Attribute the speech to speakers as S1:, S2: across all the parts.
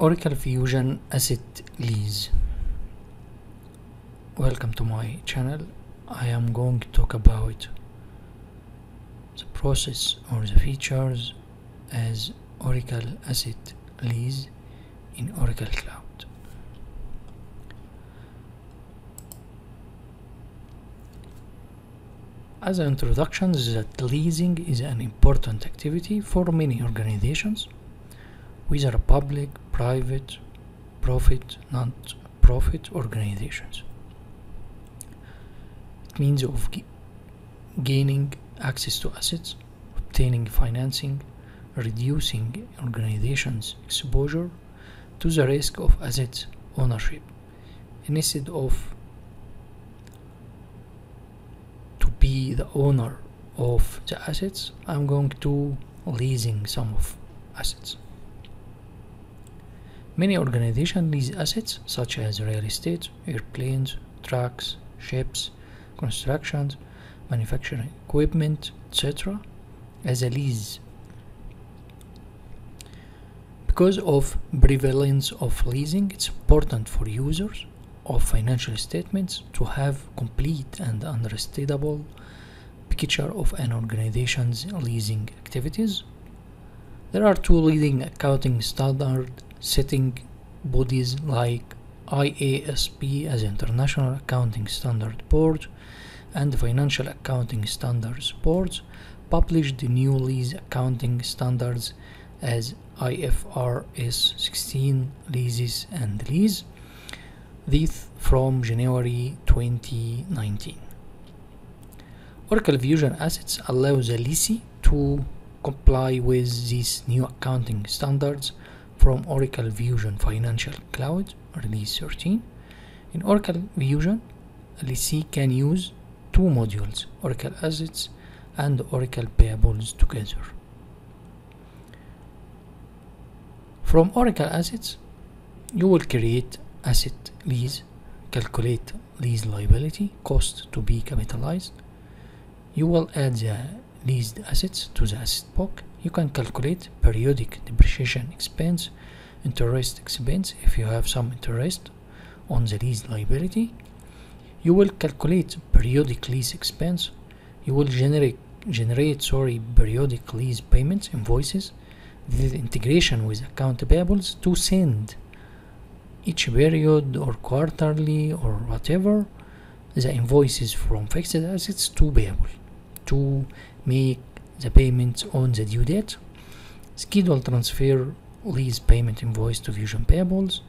S1: Oracle Fusion Asset Lease. Welcome to my channel. I am going to talk about the process or the features as Oracle Asset Lease in Oracle Cloud. As an introduction, that leasing is an important activity for many organizations, whether public, private, profit, non-profit organizations. It means of gaining access to assets, obtaining financing, reducing organizations' exposure to the risk of asset ownership instead of to be the owner of the assets I'm going to leasing some of assets many organizations lease assets such as real estate airplanes trucks ships constructions manufacturing equipment etc as a lease. Because of prevalence of leasing it's important for users of financial statements to have complete and understandable picture of an organization's leasing activities. There are two leading accounting standard setting bodies like IASB as International Accounting Standard Board and Financial Accounting Standards Board published new lease accounting standards as IFRS 16 leases and lease this from January 2019. Oracle Fusion Assets allows the lessee to comply with these new accounting standards from Oracle Fusion Financial Cloud Release 13. In Oracle Fusion, a can use two modules, Oracle Assets and Oracle Payables together. From Oracle Assets, you will create asset lease, calculate lease liability, cost to be capitalized. You will add the leased assets to the asset book. You can calculate periodic depreciation expense, interest expense if you have some interest on the lease liability. You will calculate periodic lease expense. You will generate generate sorry periodic lease payments invoices. This integration with account payables to send each period or quarterly or whatever the invoices from fixed assets to payable to make the payments on the due date schedule transfer lease payment invoice to fusion payables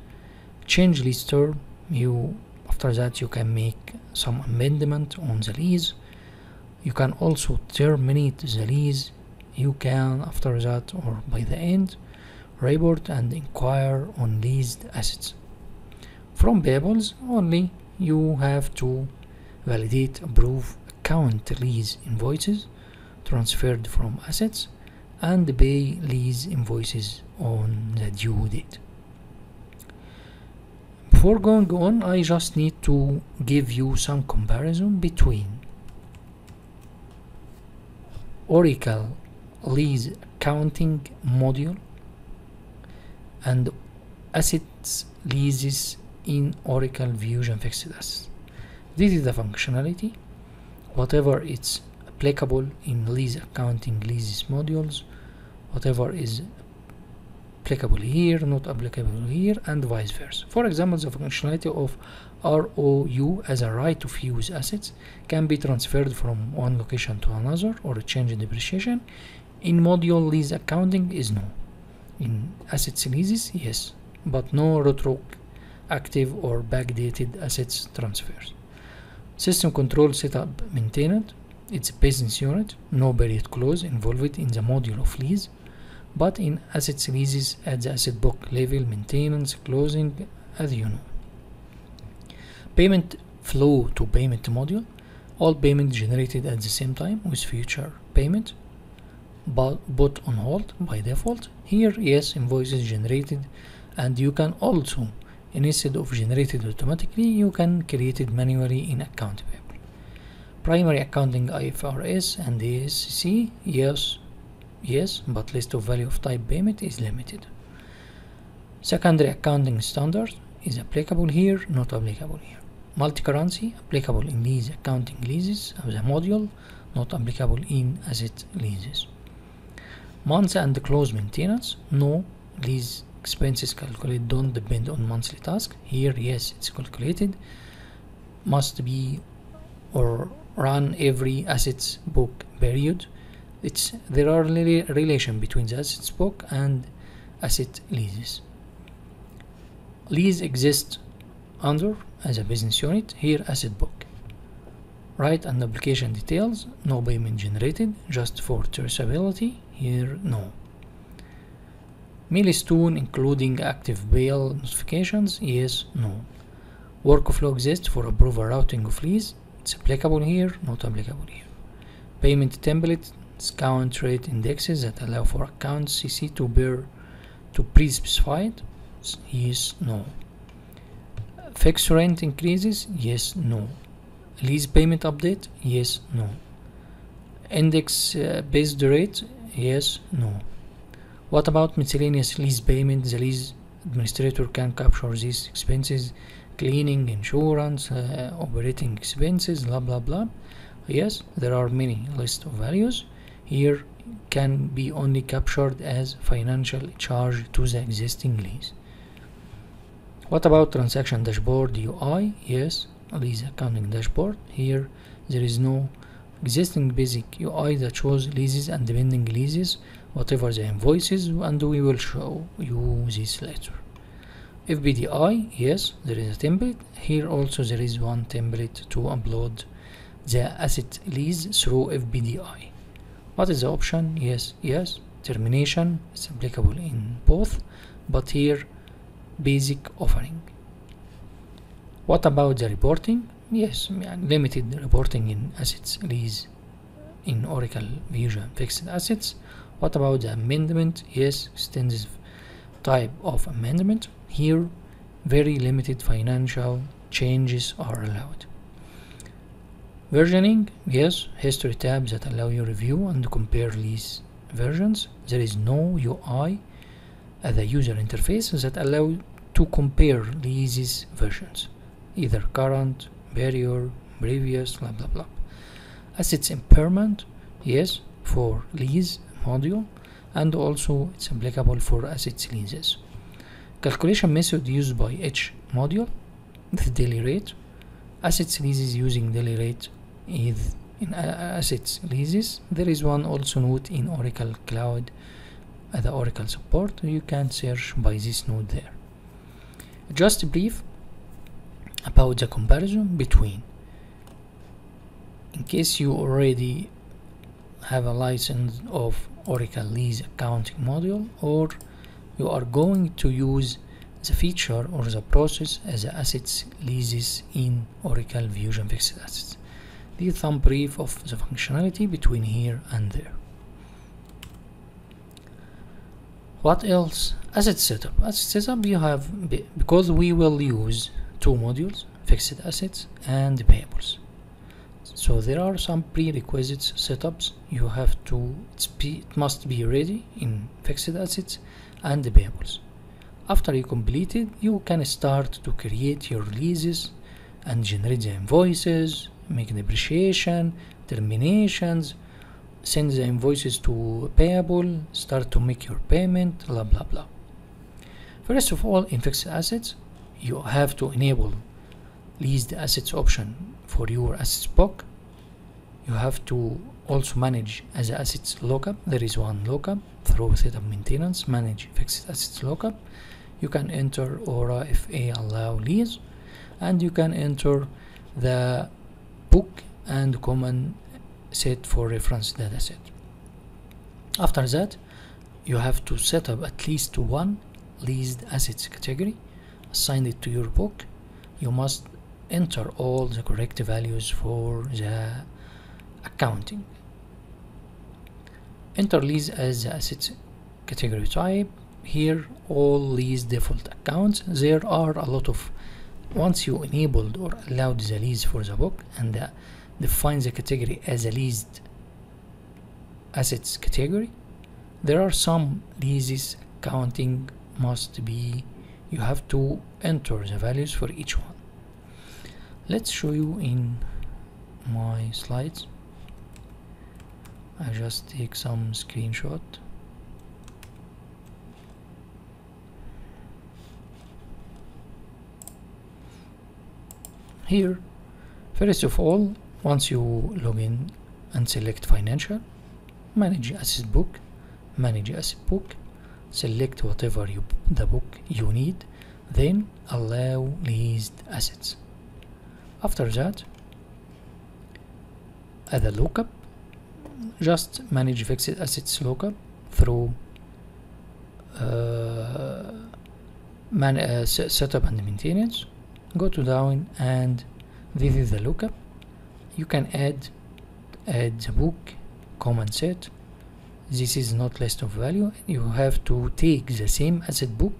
S1: change lease term you after that you can make some amendment on the lease. You can also terminate the lease you can after that or by the end report and inquire on leased assets. From payables only you have to validate approve account lease invoices transferred from assets and pay lease invoices on the due date before going on I just need to give you some comparison between Oracle lease accounting module and assets leases in Oracle Fusion Fixed Assets. This is the functionality, whatever it's applicable in lease accounting leases modules, whatever is applicable here, not applicable here, and vice versa. For example, the functionality of ROU as a right of use assets can be transferred from one location to another or a change in depreciation. In module lease accounting is no. In assets leases, yes, but no retroactive or backdated assets transfers. System control setup maintained. It's a business unit, no period close involved in the module of lease, but in assets leases at the asset book level, maintenance, closing, as you know. Payment flow to payment module. All payment generated at the same time with future payment but on hold by default. Here, yes, invoices generated and you can also instead of generated automatically you can create it manually in account payable primary accounting ifrs and the asc yes yes but list of value of type payment is limited. Secondary accounting standard is applicable here not applicable here. Multi-currency applicable in lease accounting leases as a module not applicable in asset leases. Month and the close maintenance no lease expenses calculated don't depend on monthly task. Here yes it's calculated. Must be or run every assets book period. It's there are really relation between the assets book and asset leases. Lease exists under as a business unit here asset book. Write and application details no payment generated just for traceability here no. Milestone including active bail notifications yes no. Workflow exists for approval routing of lease it's applicable here not applicable here. Payment template discount rate indexes that allow for accounts cc to bear to pre-specified yes no. Fixed rent increases? Yes no. Lease payment update? Yes no. Index uh, based rate? Yes no. What about miscellaneous lease payment? The lease administrator can capture these expenses cleaning insurance uh, operating expenses blah blah blah. Yes there are many list of values. Here can be only captured as financial charge to the existing lease. What about transaction dashboard UI yes lease accounting dashboard. Here there is no existing basic UI that shows leases and pending leases. Whatever the invoices and we will show you this later FBDI yes there is a template. Here also there is one template to upload the asset lease through FBDI what is the option? Yes yes termination is applicable in both but here basic offering. What about the reporting? Yes limited reporting in assets lease in Oracle Fusion fixed assets. What about the amendment? Yes extensive type of amendment here very limited financial changes are allowed. Versioning yes history tabs that allow you review and compare these versions. There is no UI at the user interface that allow to compare these versions. Either current barrier previous blah blah blah. Assets impairment yes for lease module and also it's applicable for assets leases calculation method used by each module the daily rate. Assets leases using daily rate is in uh, uh, assets leases there is one also note in oracle cloud at the oracle support. You can search by this node there. Just brief about the comparison between. In case you already have a license of Oracle Lease accounting module or you are going to use the feature or the process as the assets leases in Oracle Fusion Fixed Assets. The thumb brief of the functionality between here and there. What else? Asset setup. Asset setup you have because we will use two modules, fixed assets and payables. So there are some prerequisites setups you have to it must be ready in fixed assets and the payables. After you complete it, you can start to create your leases and generate the invoices, make depreciation, terminations, send the invoices to payable, start to make your payment, blah blah blah. First of all, in fixed assets, you have to enable leased assets option for your assets book. You have to also manage as assets lookup. There is one lookup through setup maintenance, manage fixed assets lookup. You can enter ORA FA allow lease and you can enter the book and common set for reference dataset. After that, you have to set up at least one leased assets category, assign it to your book. You must enter all the correct values for the accounting. Enter lease as the assets category type. Here, all lease default accounts. There are a lot of once you enabled or allowed the lease for the book and the define the category as a leased assets category there are some leases accounting must be you have to enter the values for each one let's show you in my slides I just take some screenshot. Here first of all once you log in and select financial manage asset book manage asset book select whatever you the book you need then allow leased assets. After that add a lookup just manage fixed assets lookup through uh, man uh, setup and maintenance go to down and this is the lookup you can add add the book command set. This is not list of value. You have to take the same asset book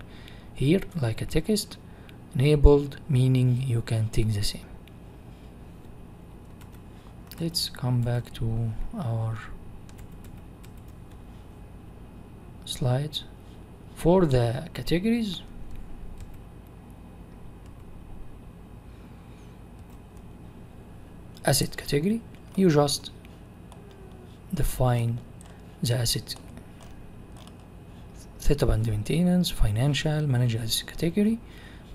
S1: here like a text enabled meaning you can take the same let's come back to our slides. For the categories asset category you just define the asset setup and maintenance financial manage asset category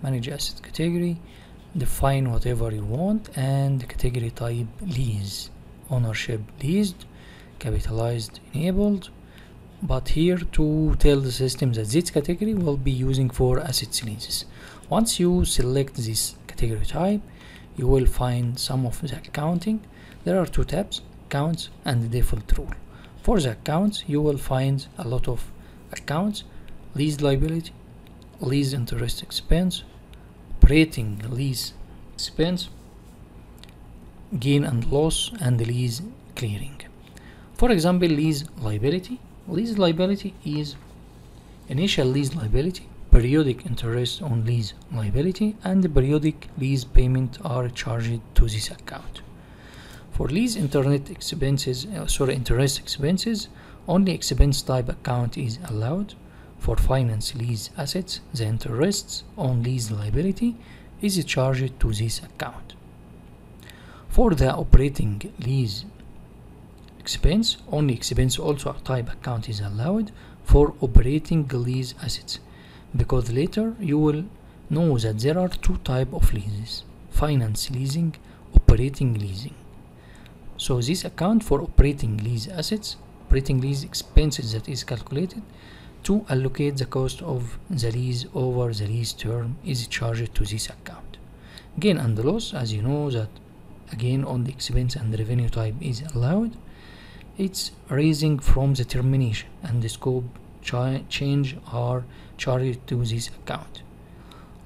S1: manage asset category define whatever you want and category type lease. Ownership leased capitalized enabled. But here to tell the system that this category will be using for assets leases. Once you select this category type you will find some of the accounting. There are two tabs accounts and default rule. For the accounts you will find a lot of accounts lease liability lease interest expense operating lease expense gain and loss and lease clearing. For example lease liability. Lease liability is initial lease liability periodic interest on lease liability and the periodic lease payment are charged to this account. For lease internet expenses uh, sorry interest expenses only expense type account is allowed for finance lease assets the interest on lease liability is charged to this account. For the operating lease expense only expense also type account is allowed for operating lease assets because later you will know that there are two type of leases finance leasing operating leasing. So this account for operating lease assets operating lease expenses that is calculated to allocate the cost of the lease over the lease term is charged to this account. Gain and loss as you know that again on the expense and revenue type is allowed. It's raising from the termination and the scope change are charged to this account.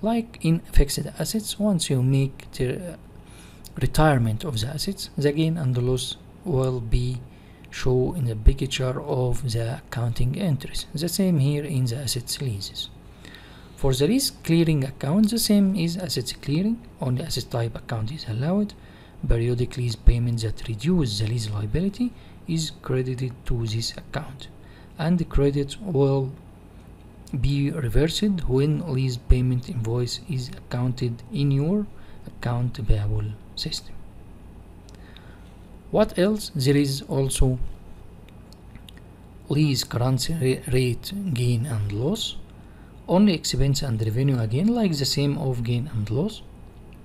S1: Like in fixed assets once you make the retirement of the assets the gain and the loss will be show in the picture of the accounting entries. The same here in the assets leases. For the lease clearing account the same is assets clearing. Only asset type account is allowed. Periodic lease payments that reduce the lease liability is credited to this account. And the credit will be reversed when lease payment invoice is accounted in your account payable system what else? There is also lease currency rate gain and loss. Only expense and revenue again like the same of gain and loss.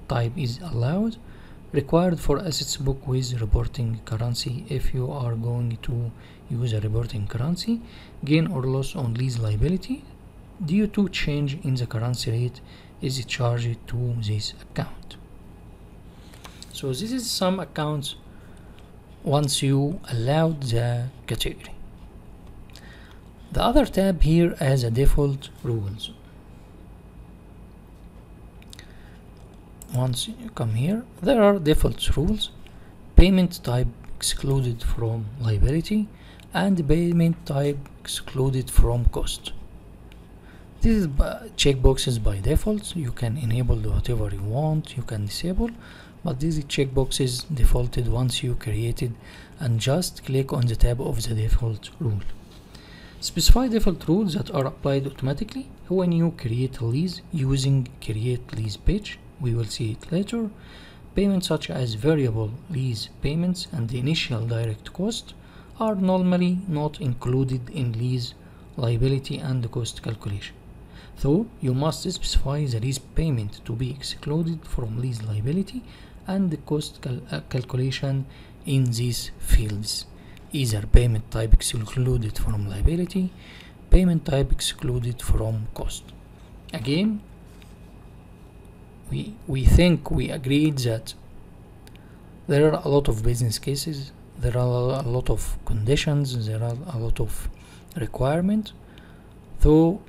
S1: Type is allowed. Required for assets book with reporting currency. If you are going to use a reporting currency gain or loss on lease liability due to change in the currency rate is charged to this account. So this is some accounts once you allowed the category. The other tab here as a default rules. Once you come here there are default rules. Payment type excluded from liability and payment type excluded from cost. This is checkboxes by default. You can enable whatever you want. You can disable but these checkboxes defaulted once you created and just click on the tab of the default rule. Specify default rules that are applied automatically. When you create a lease using create lease page we will see it later. Payments such as variable lease payments and the initial direct cost are normally not included in lease liability and cost calculation. So you must specify the lease payment to be excluded from lease liability and the cost cal uh, calculation in these fields. Either payment type excluded from liability payment type excluded from cost. Again we we think we agreed that there are a lot of business cases there are a lot of conditions there are a lot of requirements. So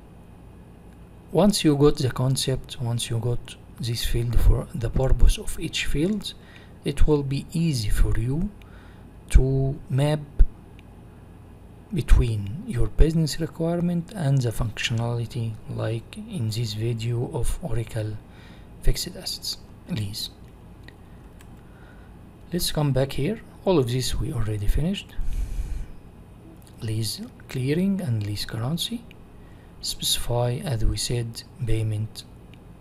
S1: once you got the concept once you got this field for the purpose of each field it will be easy for you to map between your business requirement and the functionality like in this video of Oracle fixed assets lease let's come back here. All of this we already finished. Lease clearing and lease currency. Specify as we said payment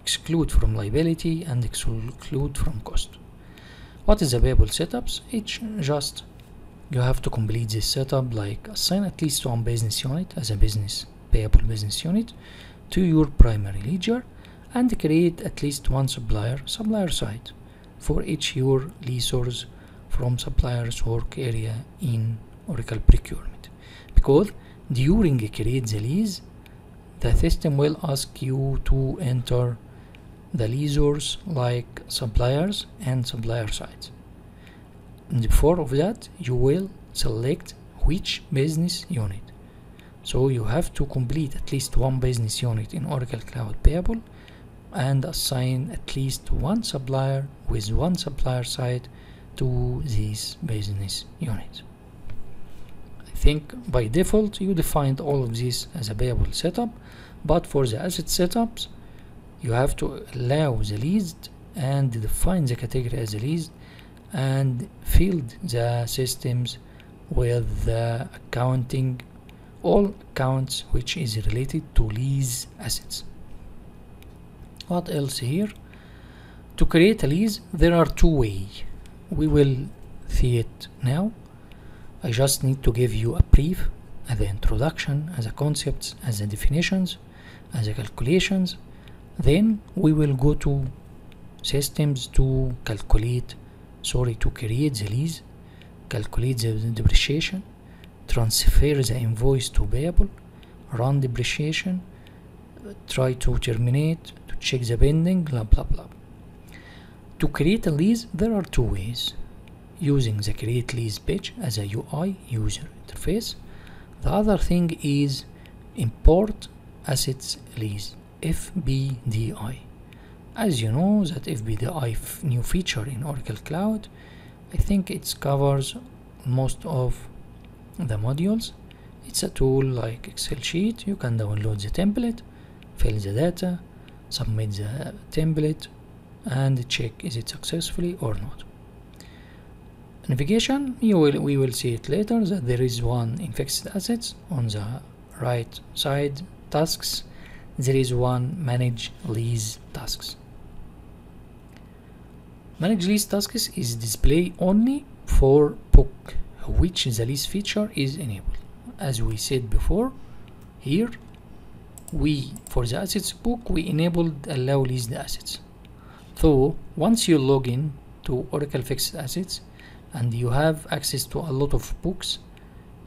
S1: exclude from liability and exclude from cost. What is payable setups? It's just you have to complete this setup like assign at least one business unit as a business payable business unit to your primary ledger and create at least one supplier supplier site for each your lessors from suppliers work area in Oracle procurement. Because during create the lease the system will ask you to enter the lessors like suppliers and supplier sites before of that you will select which business unit so you have to complete at least one business unit in Oracle Cloud Payable and assign at least one supplier with one supplier site to this business unit. I think by default you defined all of this as a payable setup but for the asset setups you have to allow the leased and define the category as a leased and field the systems with the accounting all accounts which is related to lease assets. What else here? To create a lease there are two ways we will see it now. I just need to give you a brief as the introduction as a concepts as the definitions as the calculations then we will go to systems to calculate sorry to create the lease calculate the depreciation transfer the invoice to payable run depreciation try to terminate to check the pending blah blah blah. To create a lease there are two ways. Using the create lease page as a UI user interface. The other thing is import assets lease FBDI as you know that FBDI new feature in Oracle Cloud I think it covers most of the modules. It's a tool like Excel sheet. You can download the template fill the data submit the template and check is it successfully or not. Navigation you will we will see it later that there is one in fixed assets on the right side tasks there is one manage lease tasks. Manage lease tasks is display only for book which the lease feature is enabled. As we said before here we for the assets book we enabled allow lease the assets. So once you log in to Oracle Fixed Assets and you have access to a lot of books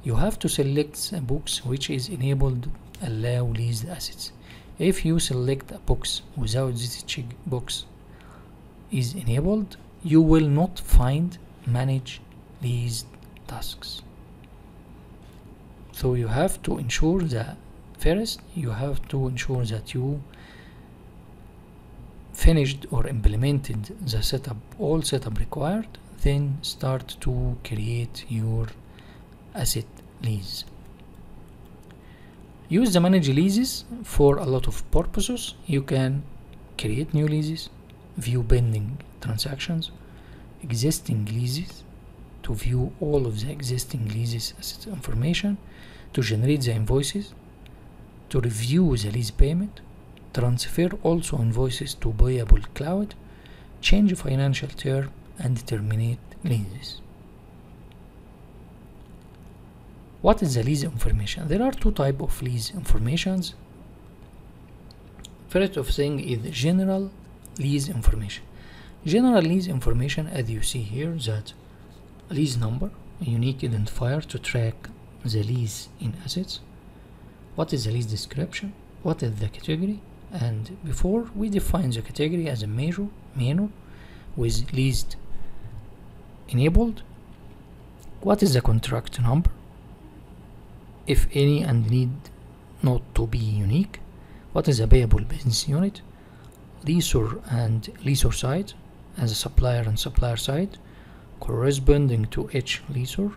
S1: you have to select books which is enabled allow lease the assets if you select a box without this checkbox is enabled you will not find manage these tasks. So you have to ensure that first you have to ensure that you finished or implemented the setup all setup required then start to create your asset lease use the manage leases for a lot of purposes you can create new leases view pending transactions existing leases to view all of the existing leases as information to generate the invoices, to review the lease payment, transfer also invoices to payable cloud, change financial term, and terminate leases. What is the lease information? There are two type of lease informations. First of thing is general lease information. General lease information as you see here that lease number, unique identifier to track the lease in assets. What is the lease description? What is the category? And before we define the category as a major, minor with leased enabled. What is the contract number? If any and need not to be unique. What is a payable business unit? Leaser and leaser side as a supplier and supplier side corresponding to each leaser.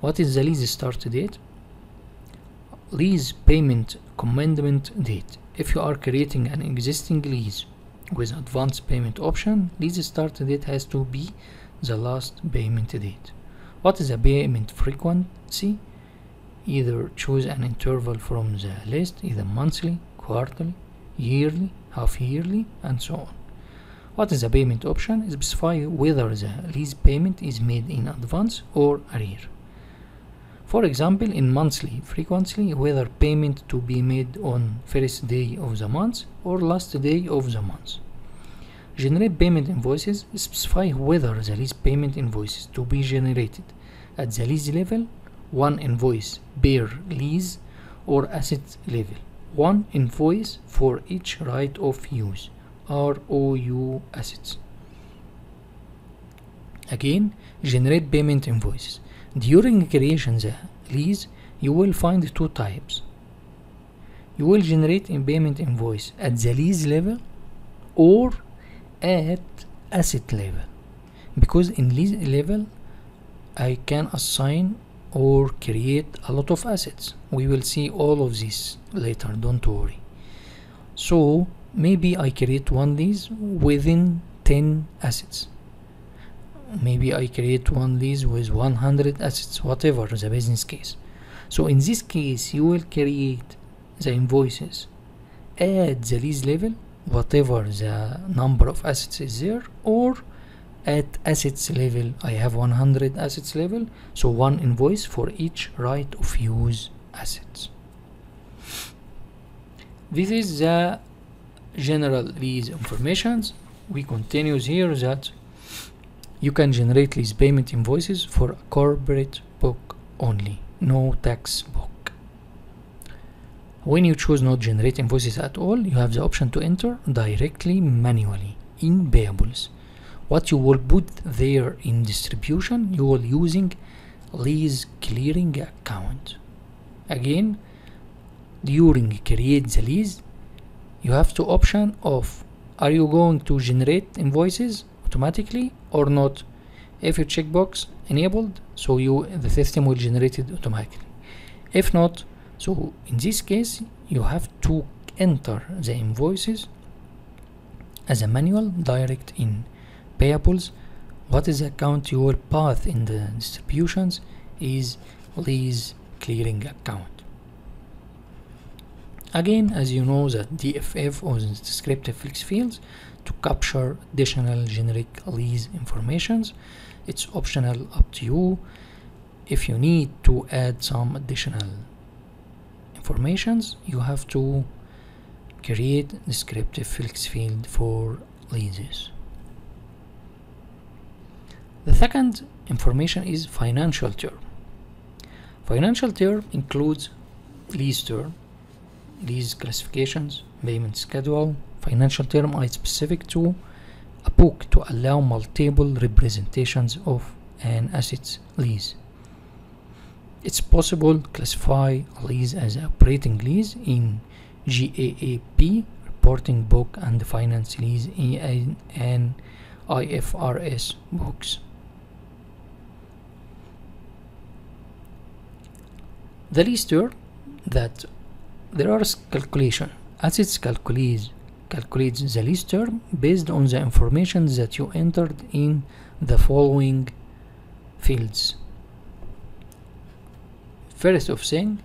S1: What is the lease start date? Lease payment commencement date. If you are creating an existing lease with advance payment option, lease start date has to be the last payment date. What is the payment frequency? Either choose an interval from the list, either monthly, quarterly, yearly, half yearly, and so on. What is the payment option? Specify whether the lease payment is made in advance or arrear. For example, in monthly frequency, whether payment to be made on first day of the month or last day of the month. Generate payment invoices specify whether the lease payment invoices to be generated at the lease level, one invoice per lease or asset level, one invoice for each right of use, ROU assets. Again, generate payment invoices. During creation the lease, you will find two types. You will generate a payment invoice at the lease level or at asset level because in lease level I can assign or create a lot of assets. We will see all of this later don't worry. So maybe I create one lease within 10 assets. Maybe I create one lease with 100 assets whatever the business case. So in this case you will create the invoices at the lease level whatever the number of assets is there or at assets level. I have 100 assets level so one invoice for each right of use assets. This is the general lease informations. We continues here that you can generate lease payment invoices for a corporate book only no tax book. When you choose not generate invoices at all, you have the option to enter directly manually in payables. What you will put there in distribution, you will using lease clearing account. Again, during create the lease, you have two option of are you going to generate invoices automatically or not? If you checkbox enabled, so you the system will generate it automatically. If not, so in this case you have to enter the invoices as a manual direct in payables what is account you will path in the distributions is lease clearing account. Again as you know the DFF or the descriptive flex fields to capture additional generic lease informations. It's optional up to you. If you need to add some additional informations you have to create descriptive flex field for leases the second information is financial term. Financial term includes lease term lease classifications payment schedule. Financial term are specific to a book to allow multiple representations of an asset's lease. It's possible to classify a lease as an operating lease in GAAP reporting book and finance lease in an IFRS books. The lease term that there are calculation. Assets calculates calculates the lease term based on the information that you entered in the following fields. First of thing,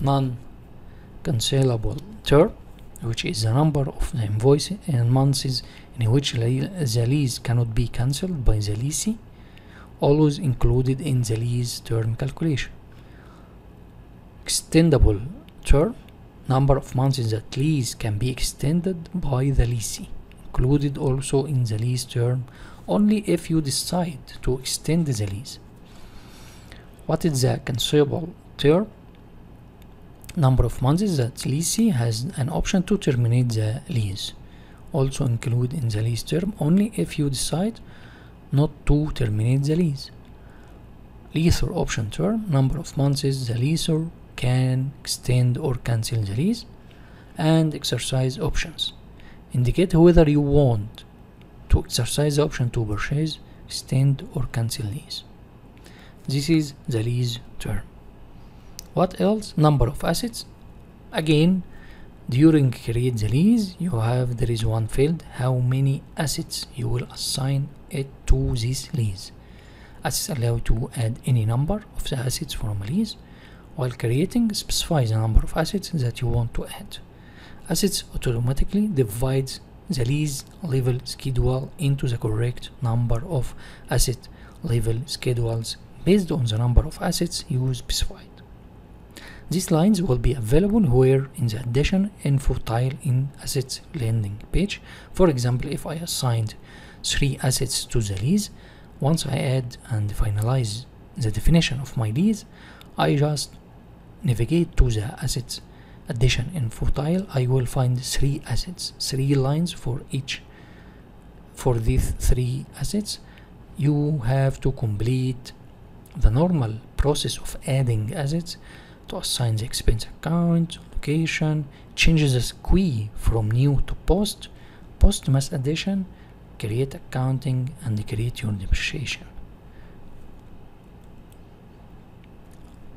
S1: non-cancelable term which is the number of the invoices and months in which the lease cannot be cancelled by the leasee always included in the lease term calculation extendable term. Number of months that lease can be extended by the leasee included also in the lease term only if you decide to extend the lease. What is the cancelable term? Number of months is that leasee has an option to terminate the lease. Also include in the lease term only if you decide not to terminate the lease. Lessor option term number of months is the lessor can extend or cancel the lease and exercise options. Indicate whether you want to exercise the option to purchase extend or cancel lease this is the lease term. What else? Number of assets. Again during create the lease you have there is one field how many assets you will assign it to this lease assets allow to add any number of the assets from a lease while creating specify the number of assets that you want to add assets automatically divides the lease level schedule into the correct number of asset level schedules based on the number of assets you specified these lines will be available where in the addition info tile in assets landing page. For example, if I assigned three assets to the lease, once I add and finalize the definition of my lease, I just navigate to the assets addition info tile. I will find three assets, three lines for each. For these three assets, you have to complete the normal process of adding assets to assign the expense account, location, changes the SQUI from new to post, post mass addition, create accounting, and create your depreciation.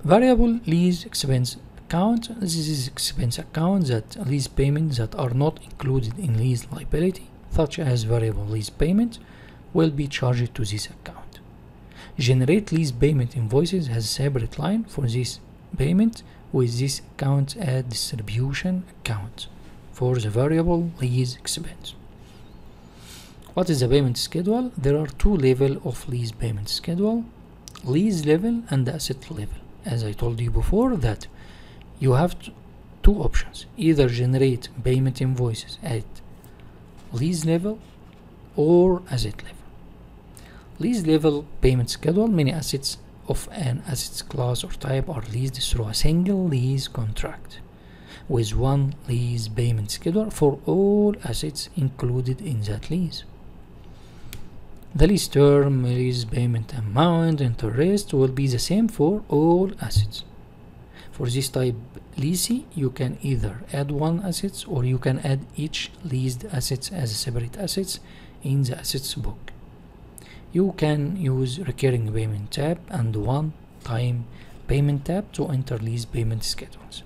S1: Variable lease expense account. This is expense account that lease payments that are not included in lease liability, such as variable lease payment, will be charged to this account. Generate lease payment invoices has a separate line for this payment with this account as distribution account for the variable lease expense. What is the payment schedule? There are two level of lease payment schedule, lease level and asset level. As I told you before that you have two options, either generate payment invoices at lease level or asset level. Lease level payment schedule, many assets of an assets class or type are leased through a single lease contract with one lease payment schedule for all assets included in that lease. The lease term, lease payment amount, interest will be the same for all assets. For this type leasing, you can either add one assets or you can add each leased assets as separate assets in the assets book. You can use recurring payment tab and one time payment tab to enter lease payment schedules.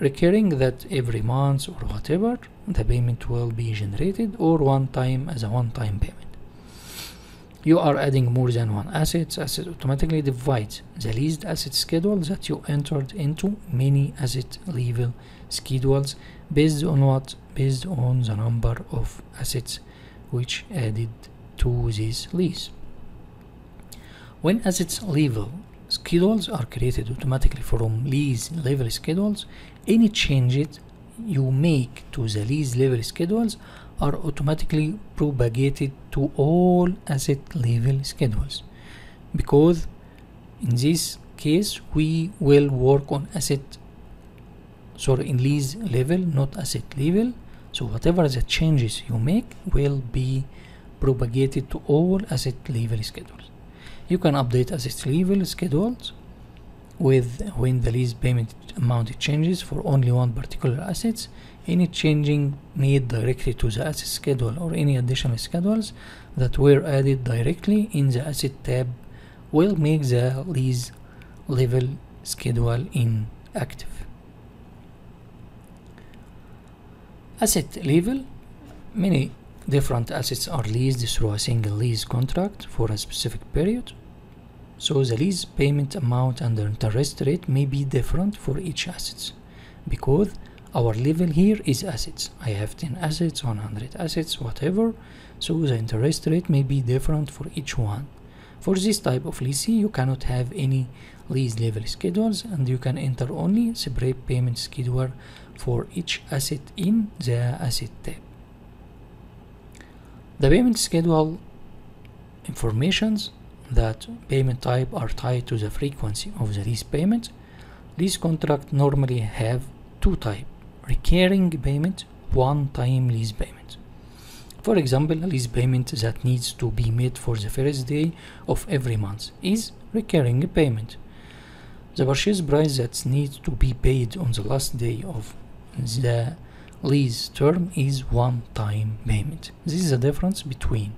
S1: Recurring that every month or whatever the payment will be generated or one time as a one time payment you are adding more than one asset asset automatically divides the leased asset schedule that you entered into. Many asset level schedules based on what? Based on the number of assets which added to this lease. When assets level schedules are created automatically from lease level schedules, any changes you make to the lease level schedules are automatically propagated to all asset level schedules because in this case we will work on asset sorry in lease level not asset level so whatever the changes you make will be propagated to all asset level schedules. You can update asset level schedules with when the lease payment amount changes for only one particular assets. Any changing made directly to the asset schedule or any additional schedules that were added directly in the asset tab will make the lease level schedule inactive. Asset level many Different assets are leased through a single lease contract for a specific period. So the lease payment amount and the interest rate may be different for each assets because our level here is assets. I have 10 assets, 100 assets, whatever. So the interest rate may be different for each one. For this type of lease, you cannot have any lease level schedules and you can enter only separate payment schedule for each asset in the asset tab. The payment schedule informations that payment type are tied to the frequency of the lease payment. Lease contract normally have two type, recurring payment, one-time lease payment. For example, a lease payment that needs to be made for the first day of every month is recurring payment. The purchase price that needs to be paid on the last day of the lease term is one-time payment. This is the difference between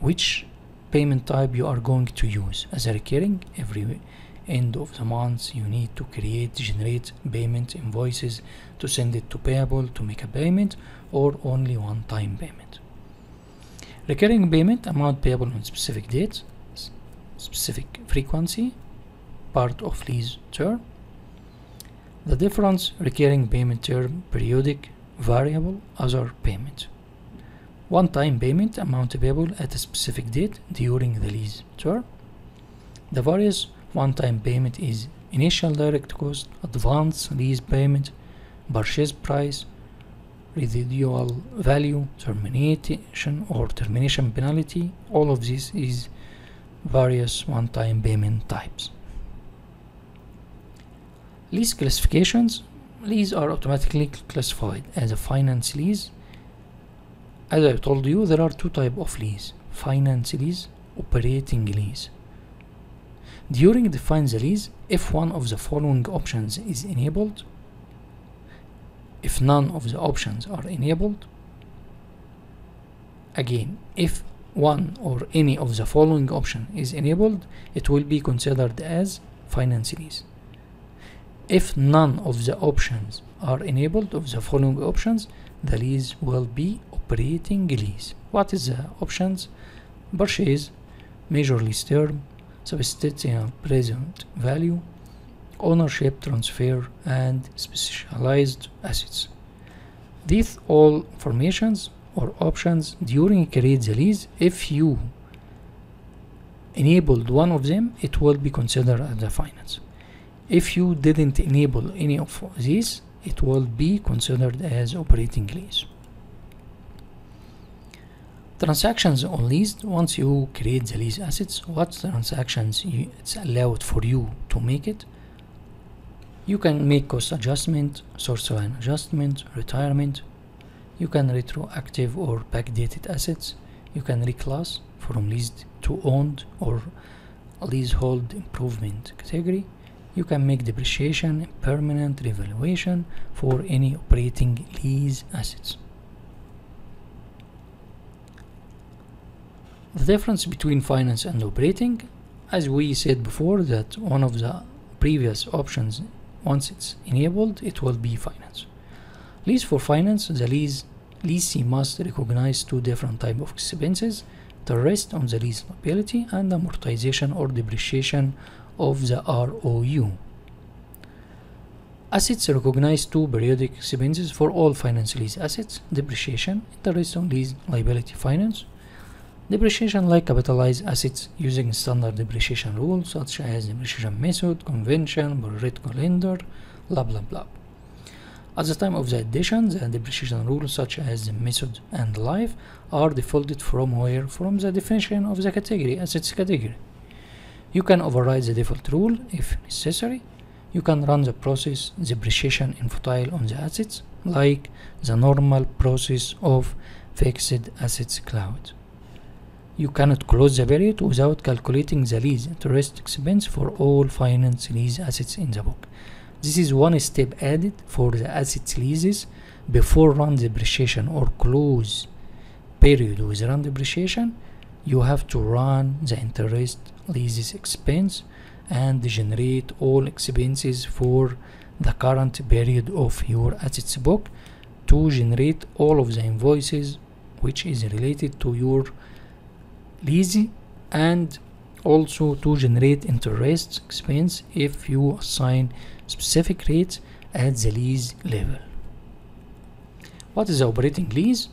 S1: which payment type you are going to use as a recurring every end of the month you need to create generate payment invoices to send it to payable to make a payment or only one time payment. Recurring payment amount payable on specific dates specific frequency part of lease term. The difference recurring payment term periodic variable other payment. One-time payment amount payable at a specific date during the lease term. The various one-time payment is initial direct cost, advance lease payment, purchase price, residual value, termination or termination penalty. All of this is various one-time payment types. Lease classifications. Lease are automatically classified as a finance lease as I told you, there are two type of lease, finance lease, operating lease. During the lease, if one of the following options is enabled, if none of the options are enabled, again, if one or any of the following option is enabled, it will be considered as finance lease. If none of the options are enabled of the following options, the lease will be operating lease. What is the options? Purchase, major lease term, substantial present value, ownership transfer, and specialized assets. These all formations or options during create the lease, if you enabled one of them, it will be considered as a finance. If you didn't enable any of these, it will be considered as operating lease. Transactions on lease, once you create the lease assets, what transactions you, it's allowed for you to make it? You can make cost adjustment, source line adjustment, retirement. You can retroactive or backdated assets. You can reclass from leased to owned or leasehold improvement category you can make depreciation permanent revaluation for any operating lease assets. The difference between finance and operating, as we said before that one of the previous options once it's enabled it will be finance. Lease for finance, the lease lessee must recognize two different type of expenses, the rest on the lease liability and amortization or depreciation of the ROU. Assets recognize two periodic expenses for all finance lease assets, depreciation, interest on lease liability finance, depreciation like capitalized assets using standard depreciation rules such as depreciation method, convention, prorate calendar, blah blah blah. At the time of the addition, the depreciation rules such as the method and life are defaulted from where? From the definition of the category, assets category. You can override the default rule if necessary. You can run the process depreciation infotile on the assets like the normal process of fixed assets cloud. You cannot close the period without calculating the lease interest expense for all finance lease assets in the book. This is one step added for the assets leases before run depreciation or close period with run depreciation you have to run the interest leases expense and generate all expenses for the current period of your assets book to generate all of the invoices which is related to your lease and also to generate interest expense if you assign specific rates at the lease level. What is the operating lease?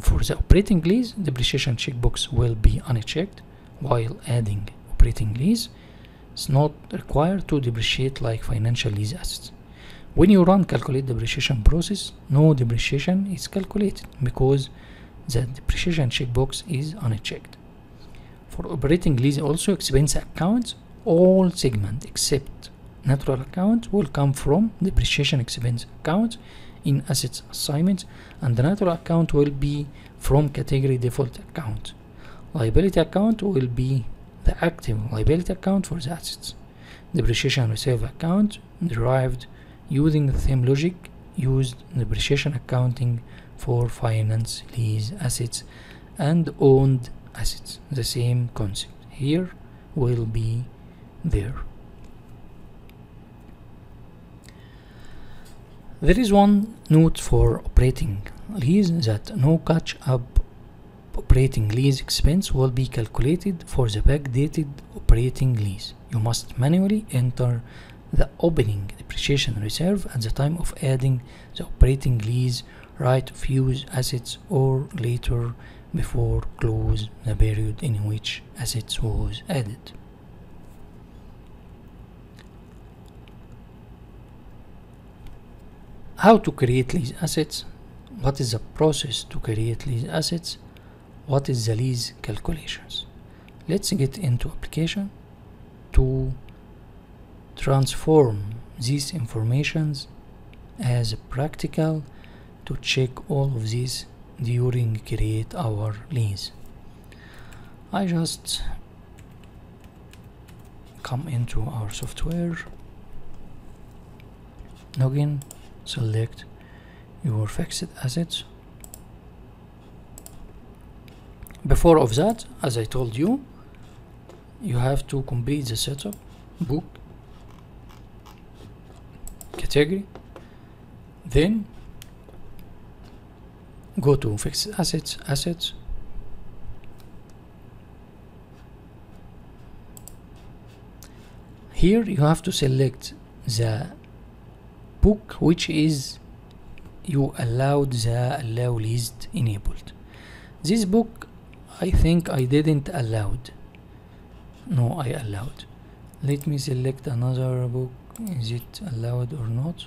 S1: For the operating lease depreciation checkbox will be unchecked while adding operating lease. It's not required to depreciate like financial lease assets. When you run calculate depreciation process no depreciation is calculated because the depreciation checkbox is unchecked for operating lease also expense accounts all segment except natural account will come from depreciation expense accounts in assets assignment and the natural account will be from category default account. Liability account will be the active liability account for the assets. Depreciation reserve account derived using the same logic used in depreciation accounting for finance lease assets and owned assets the same concept. Here will be there. There is one note for operating lease that no catch up operating lease expense will be calculated for the backdated operating lease. You must manually enter the opening depreciation reserve at the time of adding the operating lease right of use assets or later before close the period in which assets was added. How to create lease assets? What is the process to create lease assets? What is the lease calculations? Let's get into application to transform these informations as a practical to check all of these during create our lease. I just come into our software login select your fixed assets. Before of that as I told you you have to complete the setup book category then go to fixed assets assets. Here you have to select the book which is you allowed the allow list enabled. This book I think I didn't allowed. No I allowed. Let me select another book. Is it allowed or not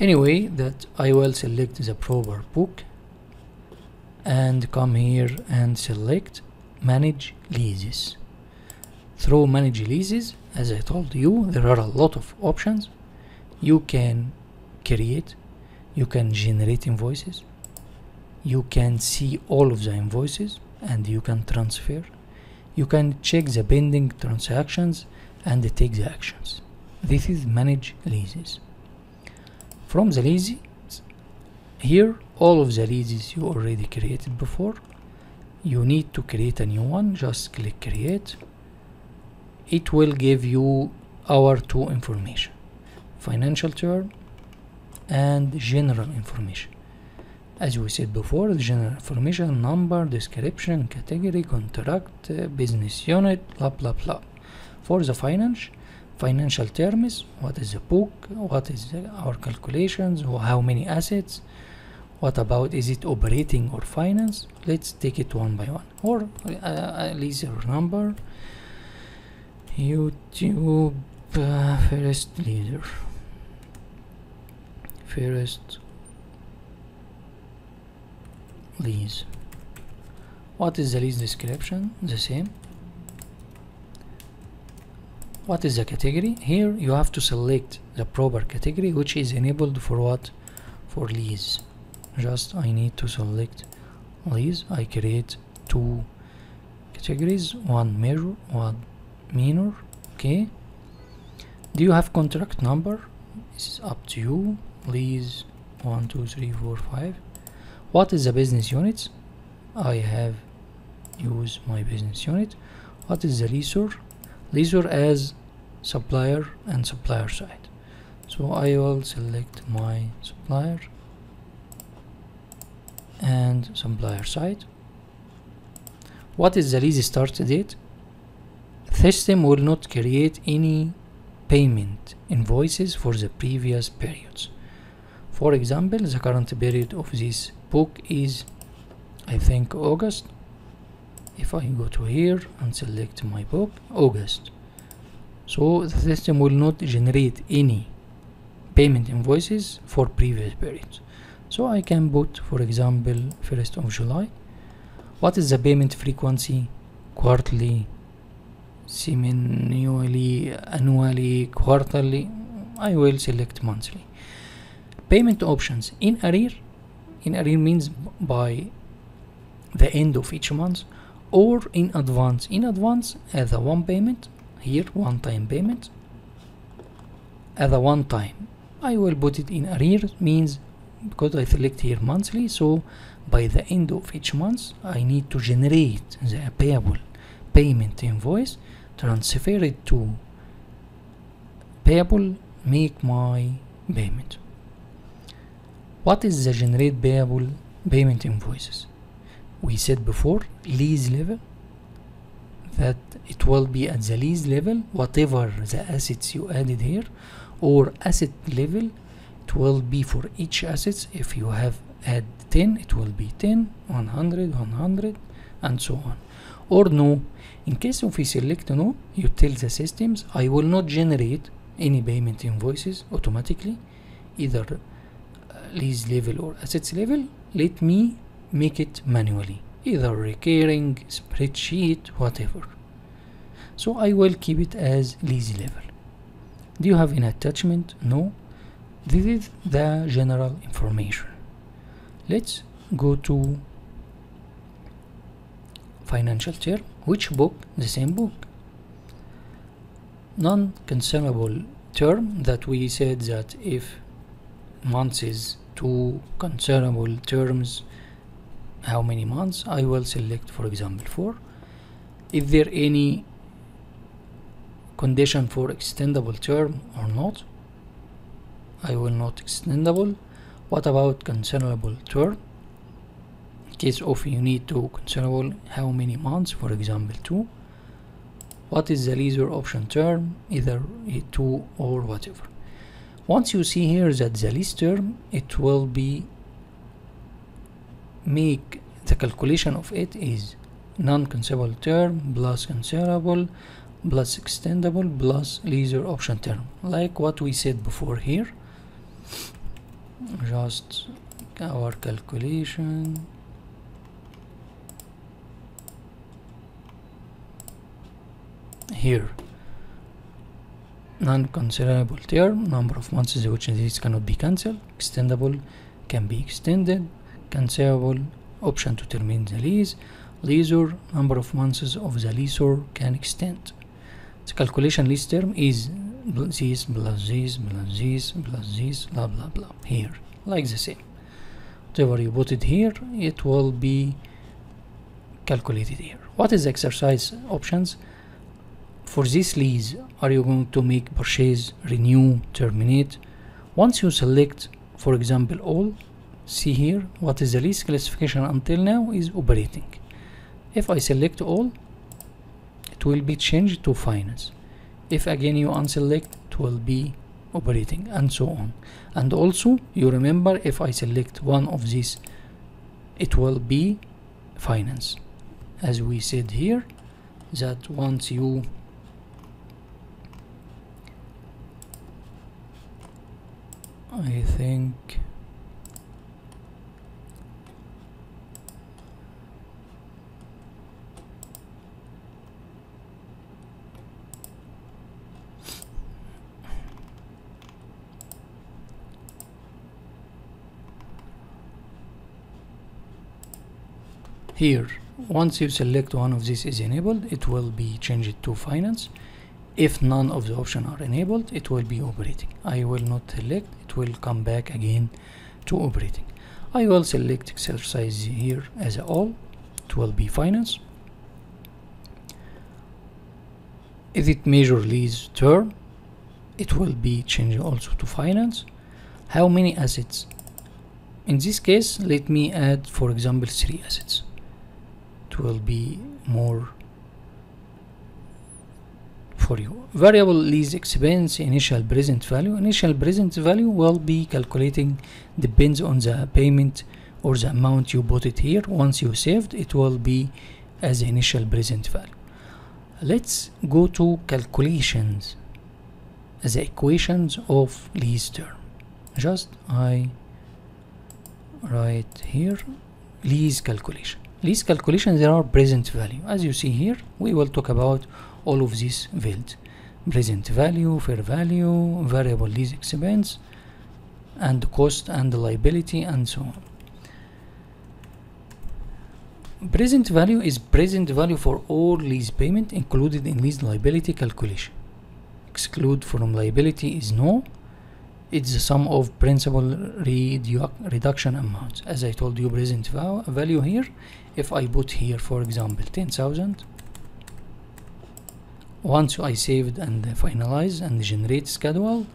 S1: anyway that I will select the proper book and come here and select manage leases. Through manage leases as I told you there are a lot of options. You can create you can generate invoices you can see all of the invoices and you can transfer. You can check the pending transactions and take the actions. This is manage leases from the leases here all of the leases you already created before you need to create a new one. Just click create. It will give you our two information financial term and general information. As we said before the general information number description category contract uh, business unit blah blah blah. For the finance financial terms what is the book what is our calculations how many assets what about is it operating or finance? Let's take it one by one. Or uh, lease number. Youtube uh, first leader. First lease. What is the lease description? The same what is the category? Here you have to select the proper category which is enabled for what? For lease. Just I need to select lease. I create two categories. One major one minor. Okay. Do you have contract number? This is up to you. Lease one two three four five. What is the business unit? I have use my business unit. What is the lessor? Lessor as supplier and supplier side. So I will select my supplier and supplier side. What is the lease start date? System will not create any payment invoices for the previous periods. For example the current period of this book is I think August. If I go to here and select my book August so the system will not generate any payment invoices for previous periods. So I can put for example 1st of July what is the payment frequency? Quarterly semi-annually annually quarterly? I will select monthly. Payment options. In arrear in arrear means by the end of each month or in advance. In advance as a one payment here one time payment. As a one time I will put it in arrear means because I select here monthly so by the end of each month I need to generate the payable payment invoice transfer it to payable make my payment. What is the generate payable payment invoices? We said before lease level that it will be at the lease level whatever the assets you added here or asset level it will be for each assets. If you have add 10 it will be 10 100 100 and so on. Or no in case of we select no you tell the systems I will not generate any payment invoices automatically either uh, lease level or assets level. Let me make it manually either recurring spreadsheet whatever. So I will keep it as lease level. Do you have an attachment? No. This is the general information. Let's go to financial term. Which book? The same book. Non-cancelable term that we said that if months is two cancelable terms how many months I will select for example 4 if there any condition for extendable term or not I will not extendable. What about cancelable term? In case of you need to concernable how many months for example 2 what is the lessor option term either 2 or whatever? Once you see here that the lease term it will be make the calculation of it is non-cancelable term plus cancelable plus extendable plus lessor option term. Like what we said before here. Just our calculation. Here. Non-cancelable term number of months in which this cannot be cancelled extendable can be extended cancelable option to terminate the lease lessor number of months of the lessor can extend. The calculation lease term is this plus this plus this plus this blah blah blah here like the same. Whatever you put it here it will be calculated here. What is exercise options? For this lease are you going to make purchase renew terminate? Once you select for example all see here what is the lease classification until now is operating. If I select all it will be changed to finance. If again you unselect it will be operating and so on. And also you remember if I select one of these it will be finance. As we said here that once you I think here once you select one of these is enabled it will be changed to finance. If none of the options are enabled it will be operating. I will not select it will come back again to operating. I will select exercise here as all. It will be finance. If it measure lease term it will be changed also to finance. How many assets? In this case let me add for example three assets will be more for you. Variable lease expense initial present value. Initial present value will be calculating depends on the payment or the amount you bought it here. Once you saved it will be as initial present value. Let's go to calculations. The equations of lease term. Just I write here lease calculation lease calculation there are present value. As you see here we will talk about all of these fields. Present value fair value variable lease expense and cost and liability and so on. Present value is present value for all lease payment included in lease liability calculation. Exclude from liability is no. It's the sum of principal redu reduction amounts. As I told you present val value here if I put here for example 10,000 once I saved and finalize and generate schedule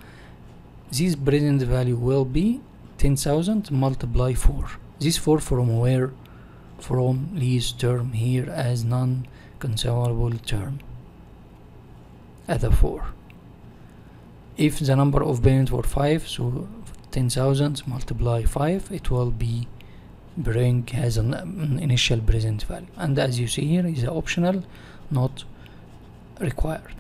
S1: this present value will be 10,000 multiply 4 this 4 from where? From lease term here as non-cancelable term. At a 4 if the number of payments were 5 so 10,000 multiply 5 it will be bring has an, initial present value. And as you see here is optional not required.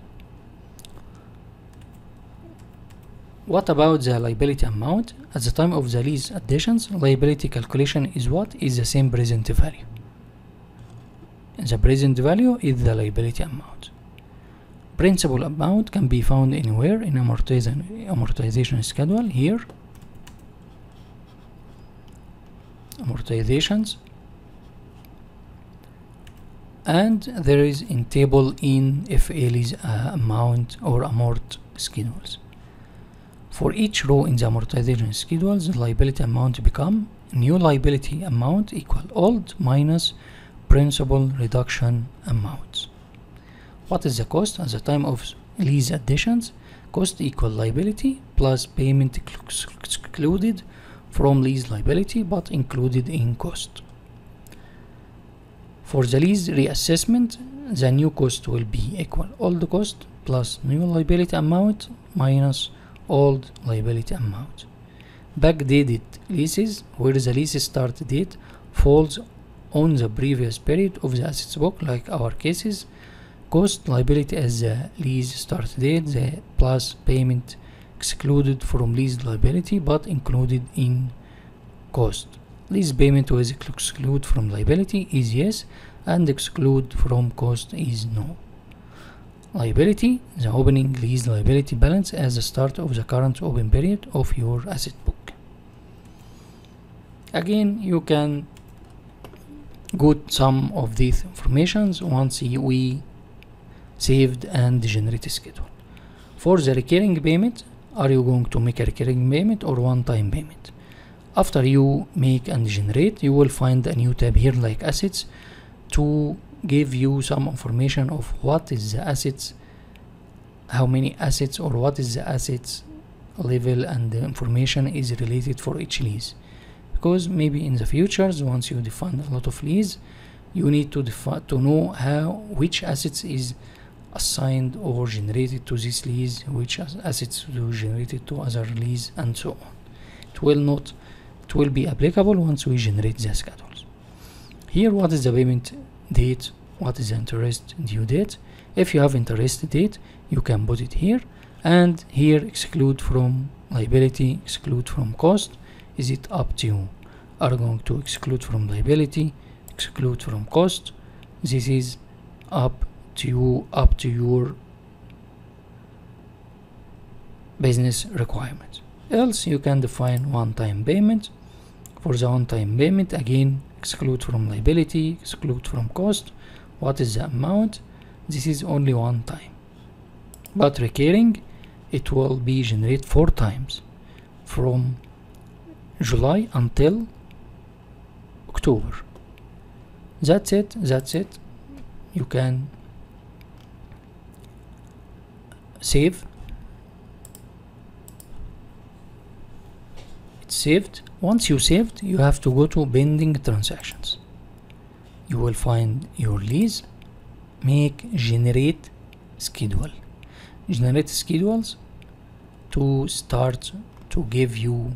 S1: What about the liability amount? At the time of the lease additions liability calculation is what? Is the same present value. The present value is the liability amount. Principal amount can be found anywhere in amortization amortization schedule here amortizations. And there is in table in FA uh, amount or amort schedules. For each row in the amortization schedules the liability amount become new liability amount equal old minus principal reduction amounts. What is the cost? At the time of lease additions cost equal liability plus payment excluded from lease liability but included in cost. For the lease reassessment the new cost will be equal old cost plus new liability amount minus old liability amount. Backdated leases where the lease start date falls on the previous period of the assets book like our cases cost liability as the lease start date the plus payment excluded from lease liability but included in cost. Lease payment was excluded from liability is yes and exclude from cost is no. Liability the opening lease liability balance as the start of the current open period of your asset book. Again you can get some of these informations once we saved and generate schedule. For the recurring payment are you going to make a recurring payment or one-time payment? After you make and generate you will find a new tab here like assets to give you some information of what is the assets how many assets or what is the assets level and the information is related for each lease. Because maybe in the futures once you define a lot of lease you need to to know how which assets is assigned or generated to this lease which assets to generated to other lease and so on. It will not it will be applicable once we generate the schedules. Here what is the payment date? What is the interest due date? If you have interest date you can put it here. And here exclude from liability exclude from cost. Is it up to you? Are going to exclude from liability exclude from cost? This is up to you up to your business requirements. Else you can define one-time payment. For the one-time payment again exclude from liability exclude from cost. What is the amount? This is only one time. But recurring it will be generated four times from July until October. That's it that's it. You can save it's saved. Once you saved you have to go to pending transactions. You will find your lease make generate schedule. Generate schedules to start to give you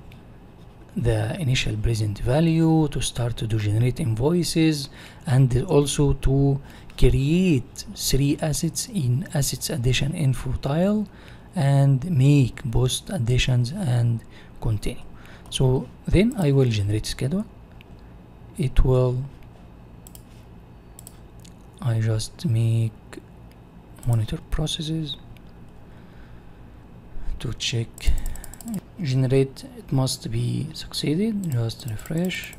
S1: the initial present value to start to generate invoices and also to create three assets in assets addition info tile and make post additions and continue. So then I will generate schedule. It will I just make monitor processes to check. Generate it must be succeeded just refresh.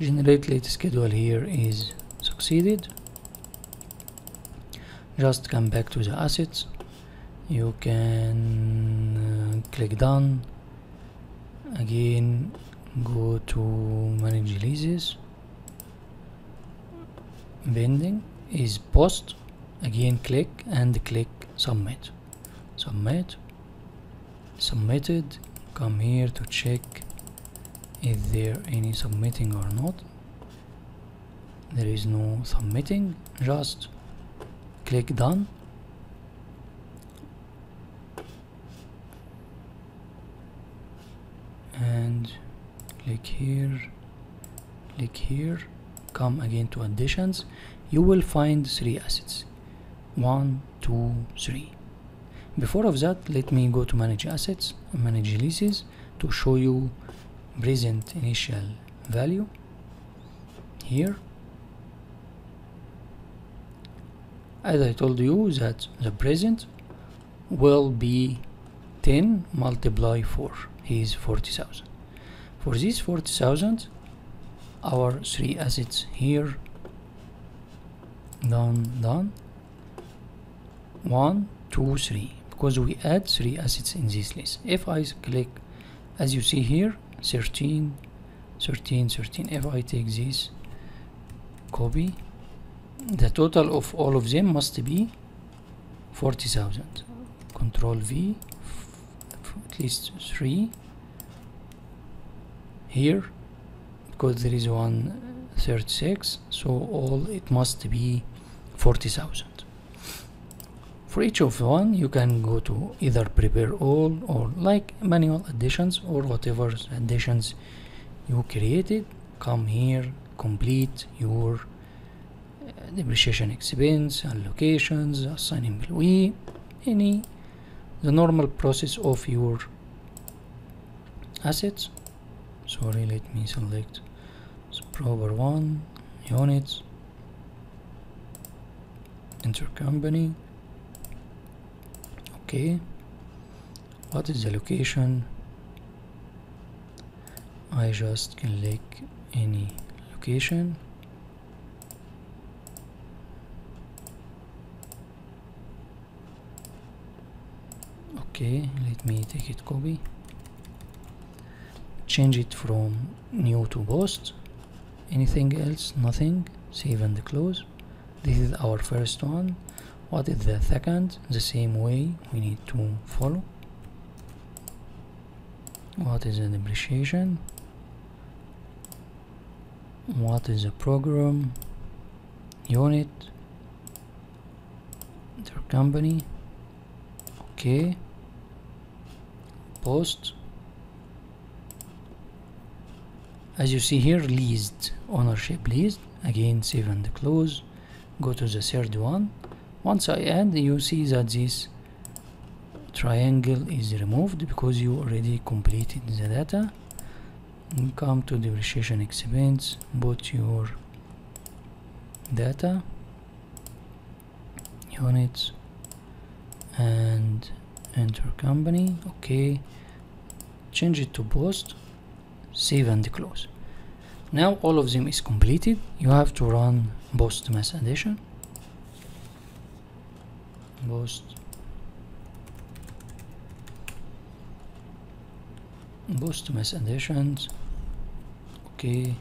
S1: Generate latest schedule here is succeeded just come back to the assets. You can uh, click done. Again go to manage leases. Vending is post. Again click and click submit. Submit. Submitted. Come here to check is there any submitting or not there is no submitting just click done. And click here click here come again to additions. You will find three assets. One two three. Before of that let me go to manage assets manage leases to show you present initial value. Here as I told you that the present will be 10 multiply 4 is 40,000 for this 40,000 our three assets here done done one two three because we add three assets in this list. If I click as you see here 13 13 13 if I take this copy the total of all of them must be 40,000 control V at least 3 here because there is one 36 so all it must be 40,000 for each of one you can go to either prepare all or like manual additions or whatever additions you created. Come here complete your depreciation expense allocations assign employee any the normal process of your assets. Sorry let me select the proper one units intercompany. Okay. What is the location? I just click any location okay let me take it copy change it from new to post anything else? Nothing. Save and close. This is our first one. What is the second? The same way we need to follow. What is the depreciation what is the program? Unit? Their company? Okay post. As you see here leased ownership leased. Again save and close. Go to the third one. Once I add you see that this triangle is removed because you already completed the data. Come to depreciation expense put your data units and enter company. Okay change it to post. Save and close. Now all of them is completed. You have to run post mass addition. Post. Post mass additions. Okay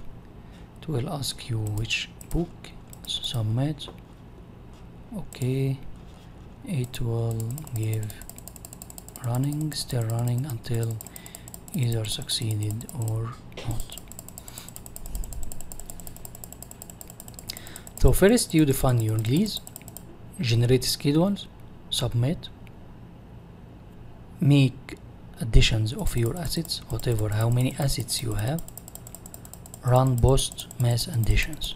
S1: it will ask you which book submit. Okay it will give running still running until either succeeded or not. So first you define your lease generate schedules submit make additions of your assets whatever how many assets you have run post mass additions.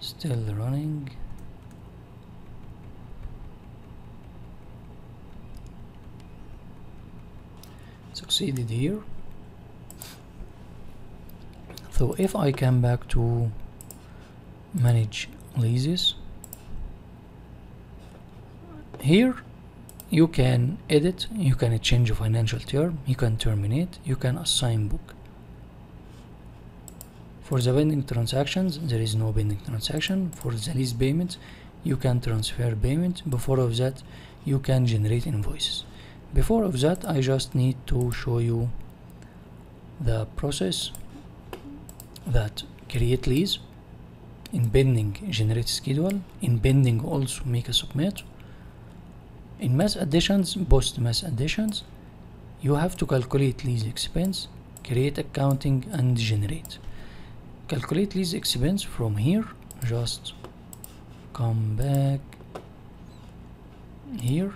S1: Still running succeeded here. So if I come back to manage leases here you can edit you can change a financial term you can terminate you can assign book. For the pending transactions there is no pending transaction. For the lease payment you can transfer payment. Before of that you can generate invoices before of that I just need to show you the process that create lease in bending generate schedule in bending also make a submit. In mass additions post mass additions you have to calculate lease expense create accounting and generate. Calculate lease expense from here just come back here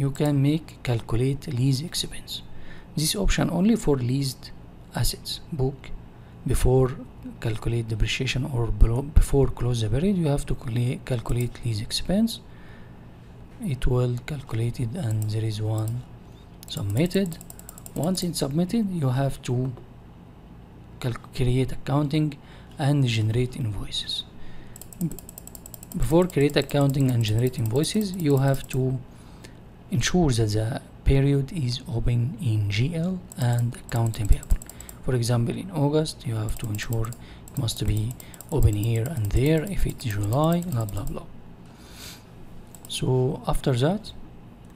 S1: you can make calculate lease expense. This option only for leased assets. Book before calculate depreciation or before close the period you have to calculate lease expense. It will calculate it and there is one submitted. Once it's submitted you have to create accounting and generate invoices. Before create accounting and generate invoices you have to ensure that the period is open in GL and accounting payable for example in August you have to ensure it must be open here and there. If it's July blah blah blah. So after that